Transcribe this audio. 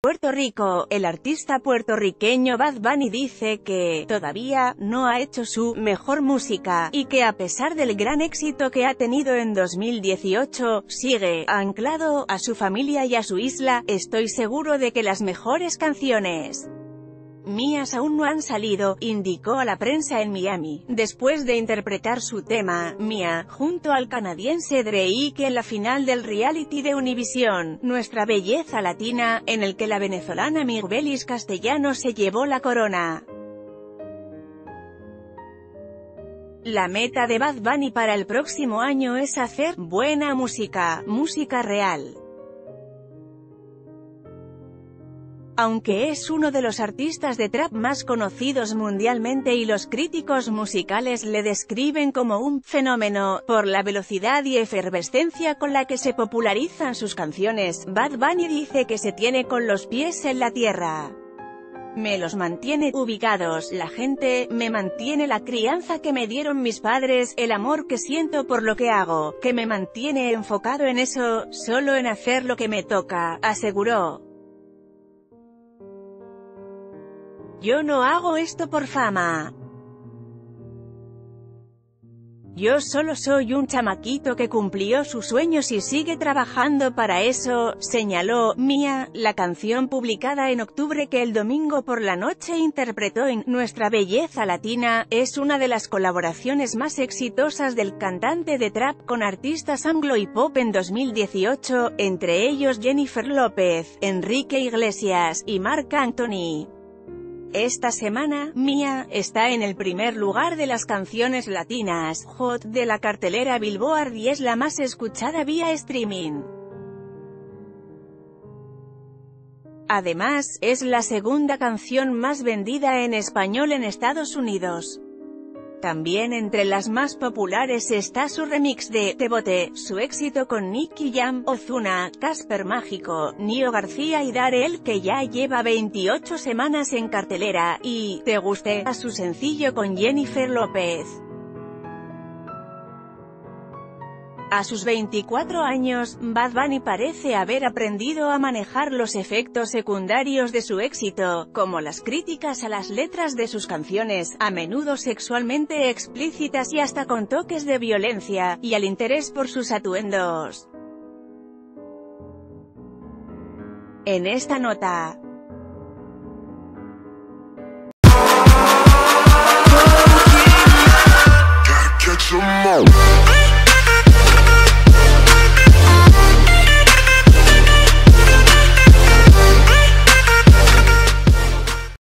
Puerto Rico, el artista puertorriqueño Bad Bunny dice que, todavía, no ha hecho su mejor música, y que a pesar del gran éxito que ha tenido en 2018, sigue anclado a su familia y a su isla, estoy seguro de que las mejores canciones mías aún no han salido, indicó a la prensa en Miami, después de interpretar su tema, Mía, junto al canadiense Drake en la final del reality de Univision, Nuestra Belleza Latina, en el que la venezolana Mirbelis Castellano se llevó la corona. La meta de Bad Bunny para el próximo año es hacer buena música, música real. Aunque es uno de los artistas de trap más conocidos mundialmente y los críticos musicales le describen como un fenómeno, por la velocidad y efervescencia con la que se popularizan sus canciones, Bad Bunny dice que se tiene con los pies en la tierra. Me los mantiene ubicados, la gente, me mantiene la crianza que me dieron mis padres, el amor que siento por lo que hago, que me mantiene enfocado en eso, solo en hacer lo que me toca, aseguró. Yo no hago esto por fama. Yo solo soy un chamaquito que cumplió sus sueños y sigue trabajando para eso, señaló Mía, la canción publicada en octubre que el domingo por la noche interpretó en Nuestra Belleza Latina, es una de las colaboraciones más exitosas del cantante de trap con artistas anglo y pop en 2018, entre ellos Jennifer López, Enrique Iglesias, y Marc Anthony. Esta semana, Mia, está en el primer lugar de las canciones latinas, Hot, de la cartelera Billboard y es la más escuchada vía streaming. Además, es la segunda canción más vendida en español en Estados Unidos. También entre las más populares está su remix de Te Bote, su éxito con Nicky Jam, Ozuna, Casper Mágico, Nio García y Darel que ya lleva 28 semanas en cartelera, y Te Guste, a su sencillo con Jennifer López. A sus 24 años, Bad Bunny parece haber aprendido a manejar los efectos secundarios de su éxito, como las críticas a las letras de sus canciones, a menudo sexualmente explícitas y hasta con toques de violencia, y al interés por sus atuendos. En esta nota,